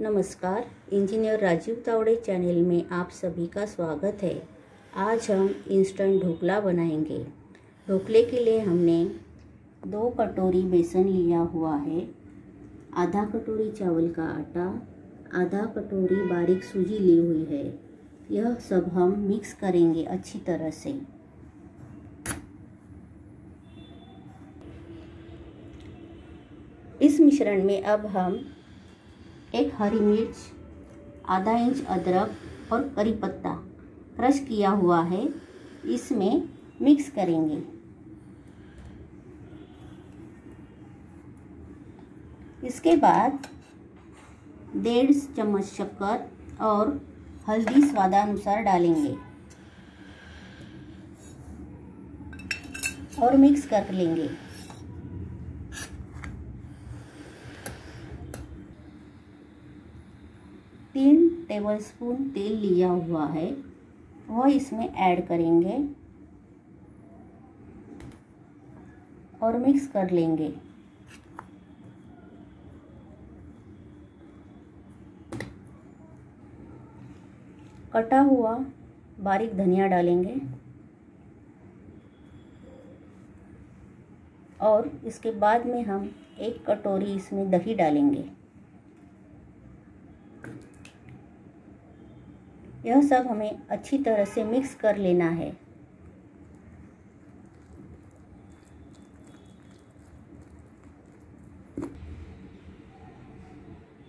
नमस्कार, engineer Rajiv Tawde channel में आप सभी का स्वागत है। आज हम इंस्टेंट ढोकला बनाएँगे। ढोकले के लिए हमने दो कटोरी बेसन लिया हुआ है, आधा कटोरी चावल का आटा, आधा कटोरी बारीक सूजी ली हुई है। यह सब हम मिक्स करेंगे अच्छी तरह से। इस मिश्रण में अब हम एक हरी मिर्च, आधा इंच अदरक और करी पत्ता क्रश किया हुआ है। इसमें मिक्स करेंगे। इसके बाद डेढ़ चम्मच शक्कर और हल्दी स्वादानुसार डालेंगे और मिक्स कर लेंगे। तीन टेबलस्पून तेल लिया हुआ है। वह इसमें ऐड करेंगे। और मिक्स कर लेंगे। कटा हुआ बारीक धनिया डालेंगे। और इसके बाद में हम एक कटोरी इसमें दही डालेंगे। यह सब हमें अच्छी तरह से मिक्स कर लेना है।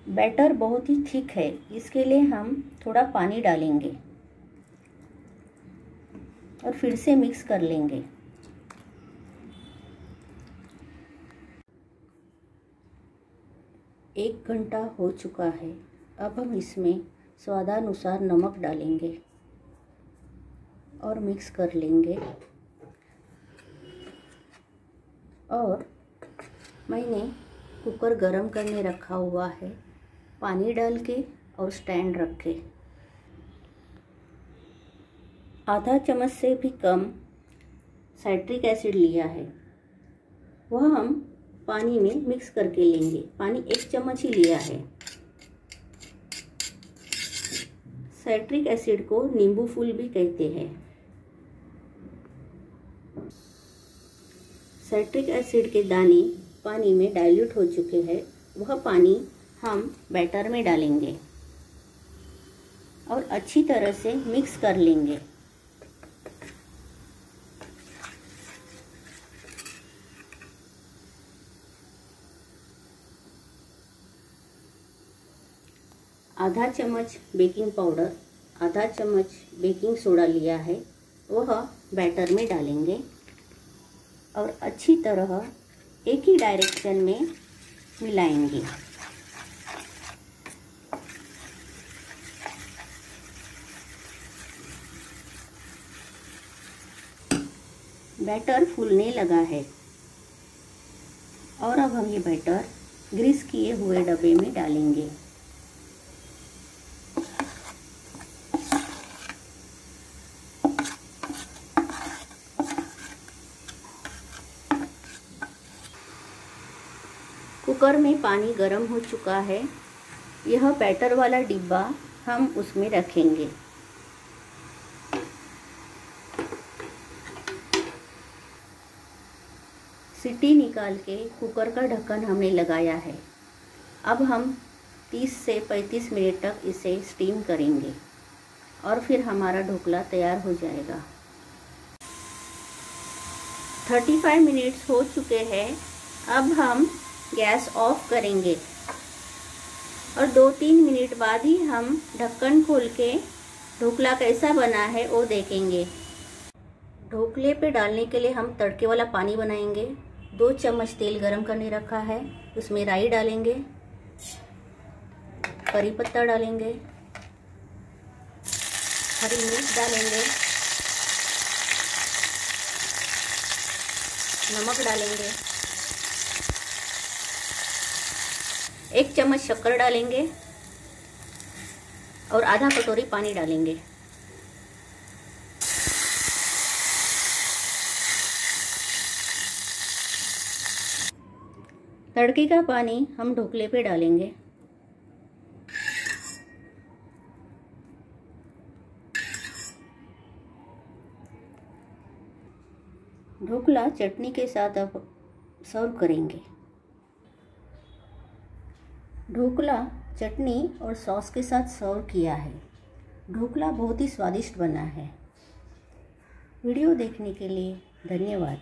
बैटर बहुत ही थिक है, इसके लिए हम थोड़ा पानी डालेंगे और फिर से मिक्स कर लेंगे। एक घंटा हो चुका है, अब हम इसमें स्वादानुसार नमक डालेंगे और मिक्स कर लेंगे। और मैंने कुकर गरम करने रखा हुआ है, पानी डाल के और स्टैंड रखे आधा चम्मच से भी कम साइट्रिक एसिड लिया है। वह हम पानी में मिक्स करके लेंगे। पानी एक चम्मच ही लिया है। साइट्रिक एसिड को नींबू फूल भी कहते हैं। साइट्रिक एसिड के दाने पानी में डाइल्यूट हो चुके हैं। वह पानी हम बैटर में डालेंगे और अच्छी तरह से मिक्स कर लेंगे। आधा चम्मच बेकिंग पाउडर, आधा चम्मच बेकिंग सोडा लिया है, वह बैटर में डालेंगे। और अच्छी तरह एक ही डायरेक्शन में मिलाएँगे। बैटर फूलने लगा है। और अब हम ये बैटर ग्रीस किए हुए डब्बे में डालेंगे। कुकर में पानी गर्म हो चुका है। यह बैटर वाला डिब्बा हम उसमें रखेंगे। सीटी निकाल के कुकर का ढक्कन हमने लगाया है। अब हम 30 से 35 मिनट तक इसे स्टीम करेंगे और फिर हमारा ढोकला तैयार हो जाएगा। 35 मिनट्स हो चुके हैं। अब हम गैस ऑफ़ करेंगे। और दो तीन मिनट बाद ही हम ढक्कन खोल के ढोकला कैसा बना है वो देखेंगे। ढोकले पे डालने के लिए हम तड़के वाला पानी बनाएँगे। दो चम्मच तेल गरम करने रखा है, उसमें राई डालेंगे। करी पत्ता डालेंगे। हरी मिर्च डालेंगे। नमक डालेंगे। एक चम्मच शक्कर डालेंगे और आधा कटोरी पानी डालेंगे। तड़के का पानी हम ढोकले पे डालेंगे। ढोकला चटनी के साथ अब सर्व करेंगे। ढोकला, चटनी और सॉस के साथ सर्व किया है। ढोकला बहुत ही स्वादिष्ट बना है। वीडियो देखने के लिए धन्यवाद।